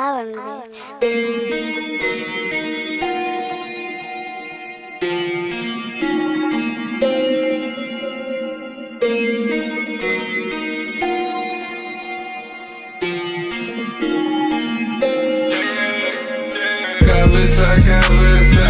Our Cabeza, cabeza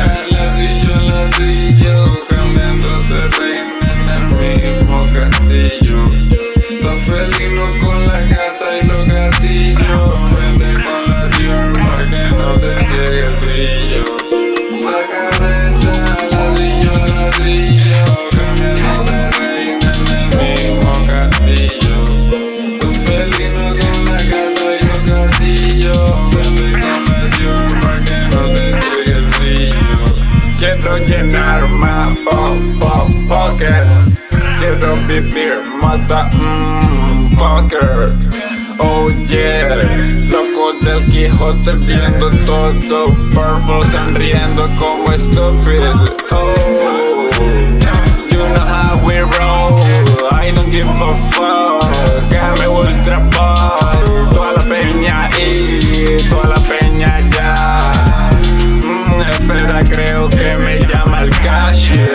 Quiero llenar más pop, pop, pockets Quiero vivir mata, mmm, fucker Oh yeah Loco del Quijote viendo todo Purple sonriendo como stupid Oh You know how we roll I don't give a fuck llama el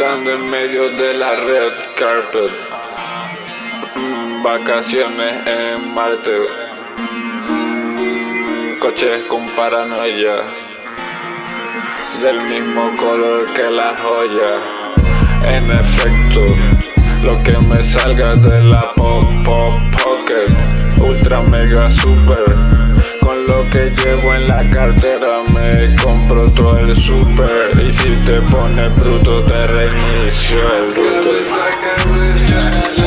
Vomitando en medio de la red carpet. Mm, Vacaciones en Marte. Mm, Coches con paranoia. Del mismo color que la joya. En efecto, lo que me salga de la pop pop pocket. Ultra mega super. Con lo que llevo en la cartera compro todo el super. Y si te pones bruto, te reinicio el router.